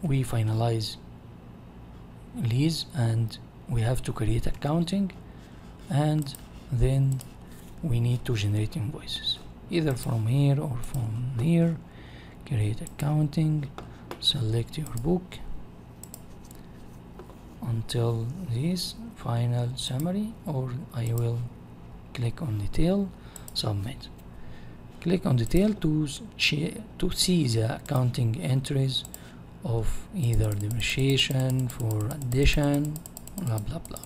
S1: we finalize lease and we have to create accounting and then we need to generate invoices either from here or from here create accounting select your book. Until this final summary or I will click on detail submit. Click on detail to, to see the accounting entries of either depreciation for addition blah blah blah.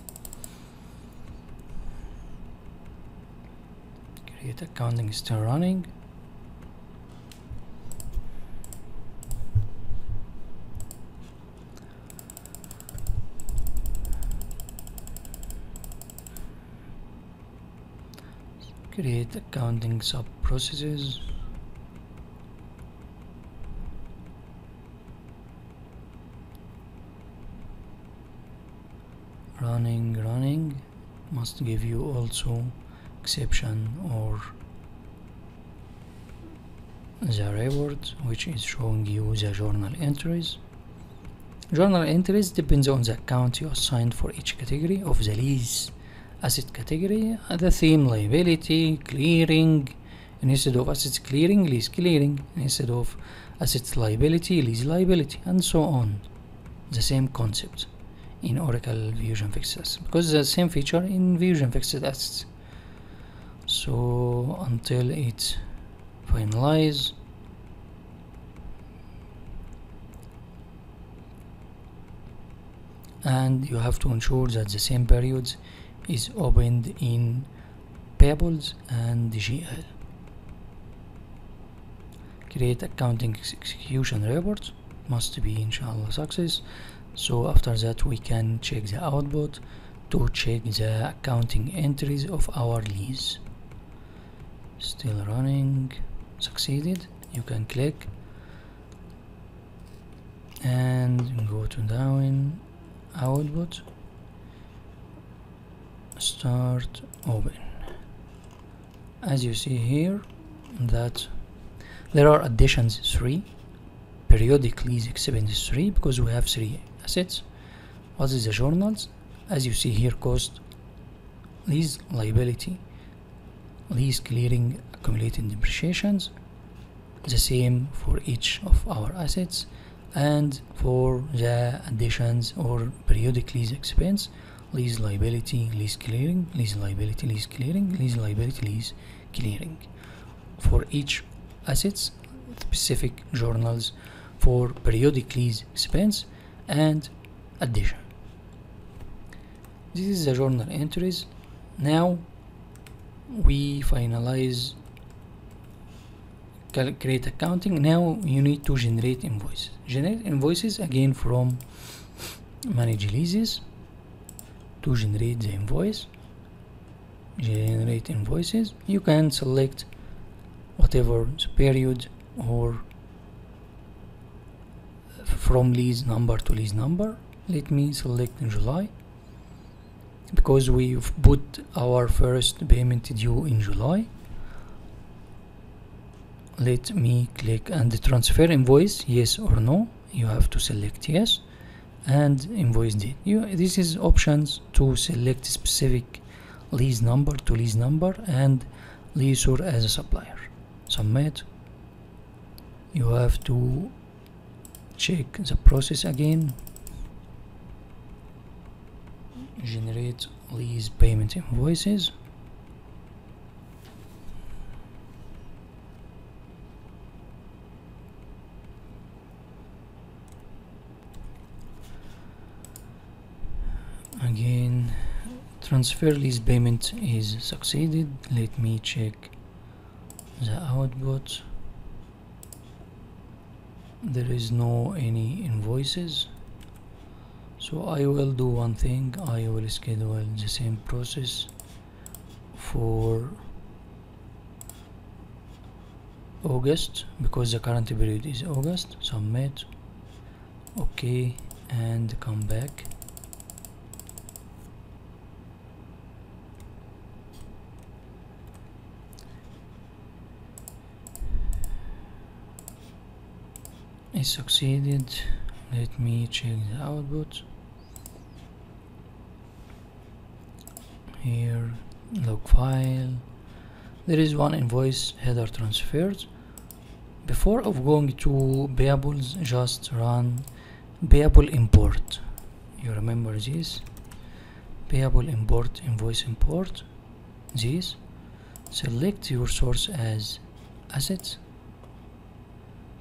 S1: Create accounting is still running create accounting sub processes running running must give you also exception or the reward which is showing you the journal entries. Journal entries depends on the account you assigned for each category of the lease asset category the theme liability clearing. Instead of assets clearing lease clearing. Instead of assets liability lease liability and so on. The same concept in Oracle Fusion Fixes because the same feature in Fusion Fixed Assets. So until it's finalized and you have to ensure that the same periods is opened in payables and GL. Create accounting execution report must be inshallah success. So after that we can check the output to check the accounting entries of our lease. Still running, succeeded. You can click and go to down output start open. As you see here that there are additions 3 periodically expenses 3 because we have 3 assets. What is the journals? As you see here cost lease liability lease clearing accumulated depreciations the same for each of our assets. And for the additions or periodic lease expense lease liability lease clearing lease liability lease clearing lease liability lease clearing. For each assets specific journals for periodic lease expense and addition. This is the journal entries. Now we finalize create accounting. Now you need to generate invoices. Generate invoices again from manage leases to generate the invoice generate invoices. You can select whatever period or from lease number to lease number. Let me select in July. Because we've put our first payment due in July let me click and transfer invoice yes or no. You have to select yes and invoice date. You this is options to select specific lease number to lease number and lessor as a supplier. Submit. You have to check the process again. Generate lease payment invoices again transfer lease payment is succeeded. Let me check the output. There is no any invoices. So I will do one thing. I will schedule the same process for August because the current period is August. Submit. Okay and come back it succeeded. Let me check the output. Here log file. There is one invoice header transferred. Before of going to payables just run payable import. You remember this? Payable import invoice import. This. Select your source as assets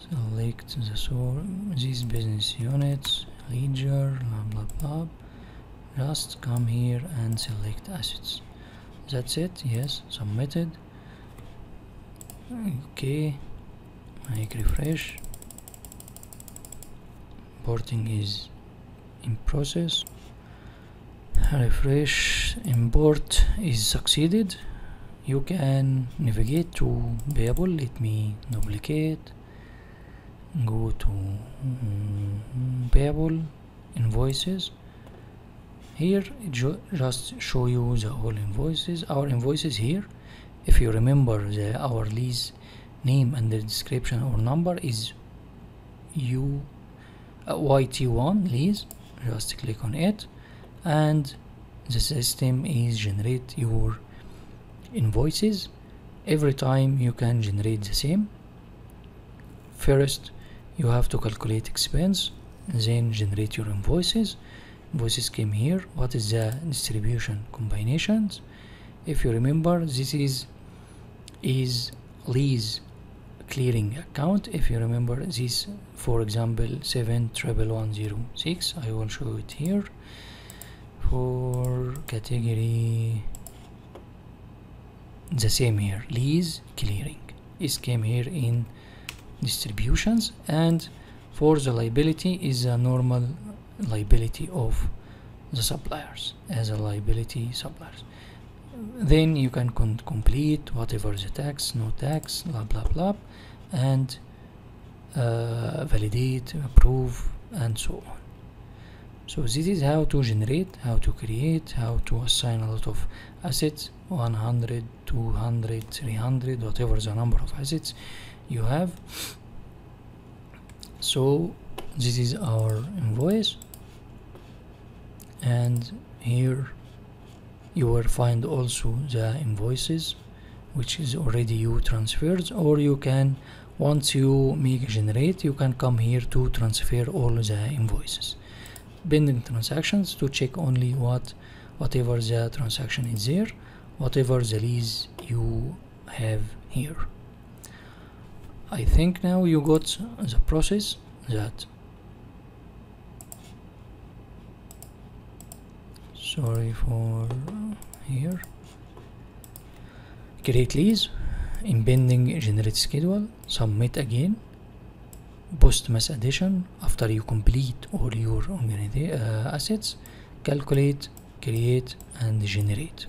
S1: select the source these business units ledger blah blah blah. Just come here and select assets. That's it yes submitted. Okay make refresh. Importing is in process. Refresh import is succeeded. You can navigate to payable let me duplicate go to payable invoices here ju just show you the whole invoices. Our invoices here. If you remember the our lease name and the description or number is u uh, yt1 lease. Just click on it. And the system is generate your invoices. Every time you can generate the same. First you have to calculate expense then generate your invoices invoices came here. What is the distribution? Combinations. If you remember this is is lease clearing account. If you remember this for example 7 triple one zero six I will show it here. For category the same here. Lease clearing. Is came here in distributions and for the liability is a normal liability of the suppliers as a liability suppliers. Then you can complete whatever the tax no tax blah blah blah and uh, validate approve and so on. So this is how to generate how to create how to assign a lot of assets 100 200 300 whatever the number of assets you have. So this is our invoice. And here you will find also the invoices which is already you transferred. Or you can once you make generate you can come here to transfer all the invoices. Pending transactions to check only what whatever the transaction is there whatever the lease you have here I think now you got the process that sorry for here. Create lease impending generate schedule submit again post mass addition after you complete all your uh, assets calculate create and generate.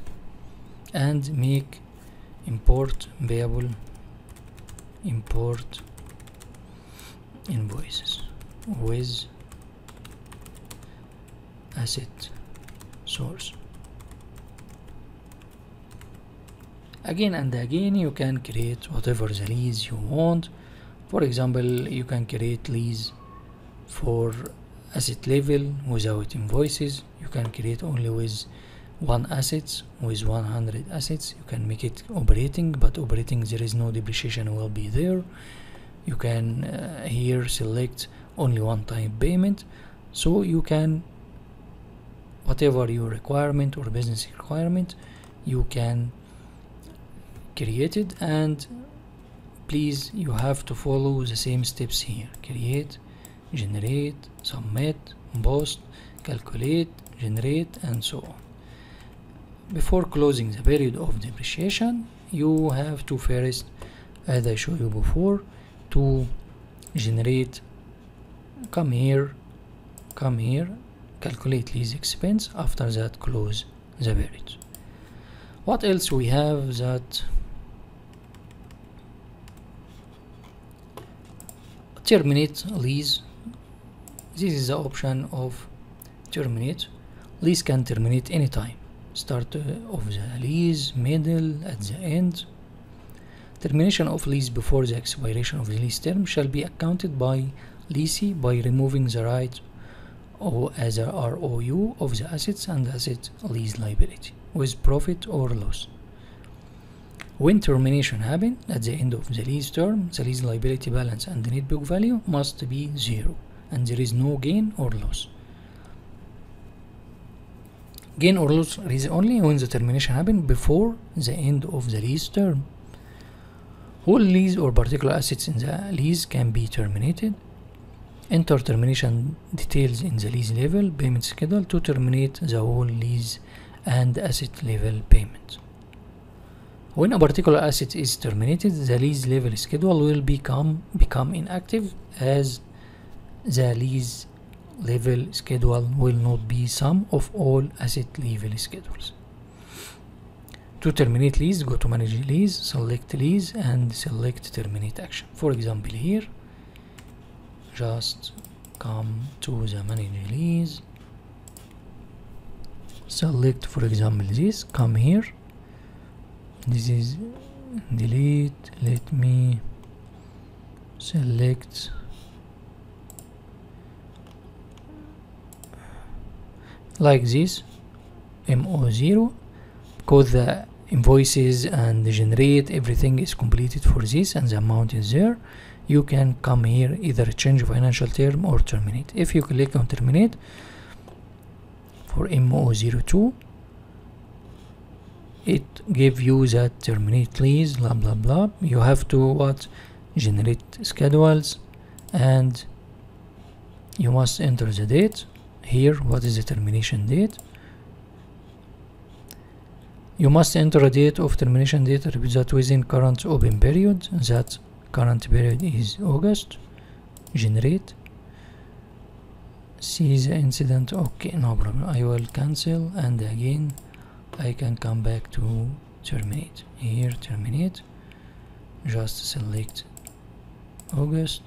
S1: And make import payable import invoices with asset source. Again and again you can create whatever the lease you want. For example you can create lease for asset level without invoices. You can create only with one assets with 100 assets. You can make it operating but operating there is no depreciation will be there. You can uh, here select only one time payment. So you can whatever your requirement or business requirement you can create it. And please you have to follow the same steps here. Create generate submit post calculate generate and so on before closing the period of depreciation you have to first as I showed you before to generate come here come here calculate lease expense after that close the period. What else we have that terminate lease? This is the option of terminate. Lease can terminate anytime start uh, of the lease middle at the end. Termination of lease before the expiration of the lease term shall be accounted by lessee by removing the right or as a ROU of the assets and asset lease liability with profit or loss. When termination happen at the end of the lease term the lease liability balance and the net book value must be zero and there is no gain or loss gain or loss is only when the termination happen before the end of the lease term. All lease or particular assets in the lease can be terminated. Enter termination details in the lease level payment schedule to terminate the whole lease and asset level payment. When a particular asset is terminated the lease level schedule will become become inactive as the lease level schedule will not be sum of all asset level schedules. To terminate lease, go to manage lease, select lease and select terminate action. For example here, just come to the manage lease, select for example this, come here, this is delete, let me select like this mo0 because the invoices and the generate everything is completed for this and the amount is there. You can come here either change financial term or terminate. If you click on terminate for mo02 it give you that terminate please blah blah blah. You have to what generate schedules and you must enter the date here what is the termination date? You must enter a date of termination date that within current open period that current period is August generate. See the incident okay no problem I will cancel and again I can come back to terminate. Here terminate. Just select August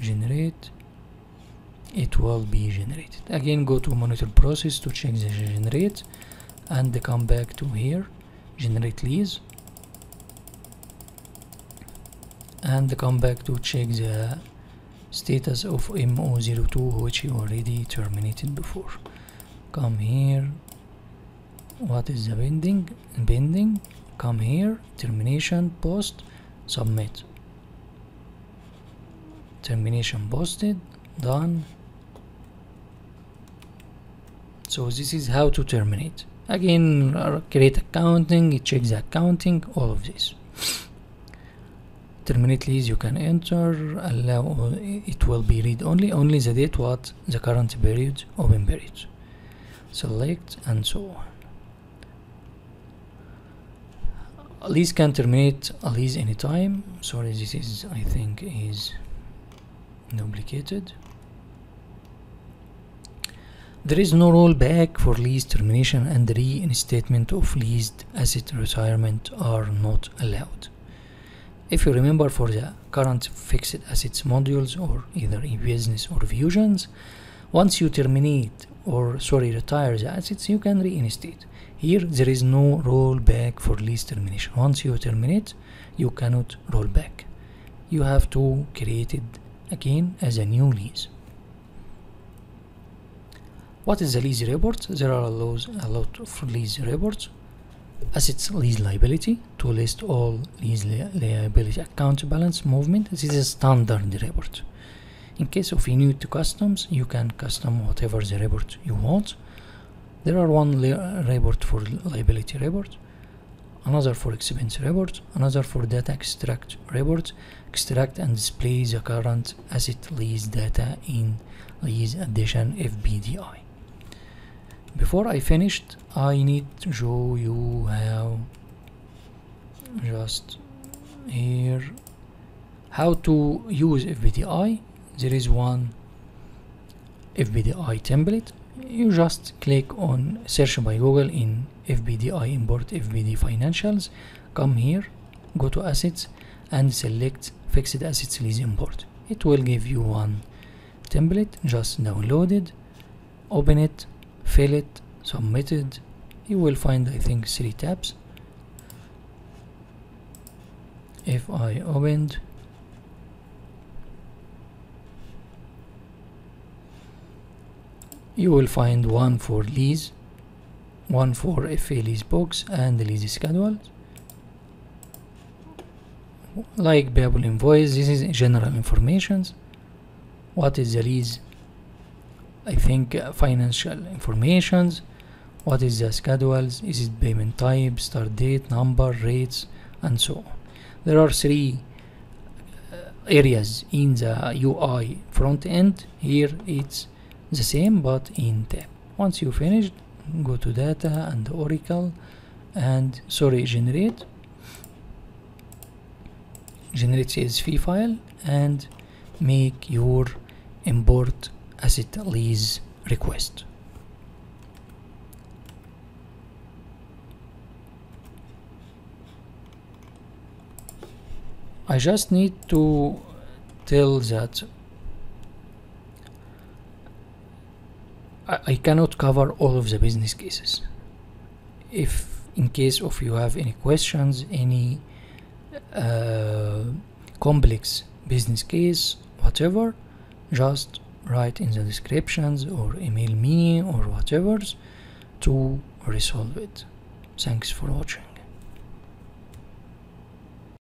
S1: generate it will be generated. Again go to monitor process to check the generate and come back to here generate lease and come back to check the status of MO02 which you already terminated before. Come here. What is the pending pending come here. Termination post. Submit. Termination posted. Done so this is how to terminate. Again uh, create accounting check the accounting all of this. Terminate lease you can enter allow it will be read only only the date what the current period open period. Select and so on. A lease can terminate a lease anytime. Sorry this is I think is duplicated there is no rollback for lease termination and reinstatement of leased asset retirement are not allowed. If you remember for the current fixed assets modules or either e-business or fusions once you terminate or sorry retire the assets you can reinstate. Here there is no rollback for lease termination. Once you terminate you cannot roll back. You have to create it again as a new lease what is the lease report? There are a lot, a of lease reports. Assets lease liability to list all lease li liability account balance movement. This is a standard report. In case of need to customs you can custom whatever the report you want. There are one report for liability report another for expense report another for data extract report. Extract and display the current asset lease data in lease addition FBDI before I finished I need to show you how just here how to use FBDI there is one FBDI template. You just click on search by Google in FBDI import FBD financials come here go to assets and select fixed assets lease import. It will give you one template just download it open it fill it submitted you will find I think three tabs. If I opened you will find one for lease one for FA lease box and the lease schedule. Like payable invoice this is general informations. What is the lease I think uh, financial informations what is the schedules is it payment type start date number rates and so on. There are three uh, areas in the UI front end. Here it's the same but in tab. Once you finished go to data and oracle and sorry generate. Generate csv file and make your import asset lease request. I just need to tell that I, I cannot cover all of the business cases. If in case of you have any questions any uh, complex business case whatever just write in the descriptions or email me or whatever to resolve it. Thanks for watching